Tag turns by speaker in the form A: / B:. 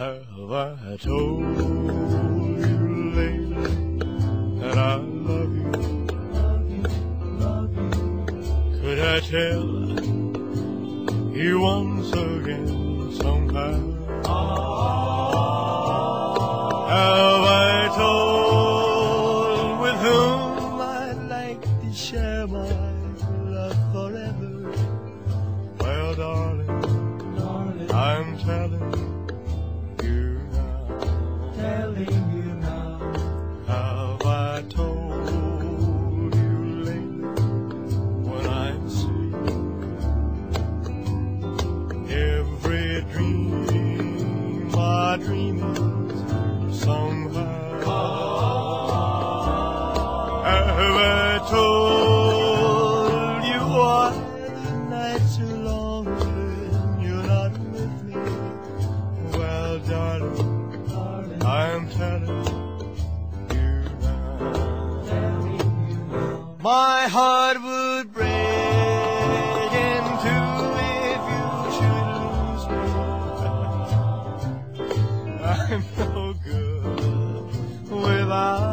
A: I told you lately that I love you? Could I tell you once again somehow? Have I told with whom I'd like to share my love forever? Well, darling,
B: darling,
A: I'm telling.
B: Telling you
A: My heart would break in two if you should lose me. I'm no good without.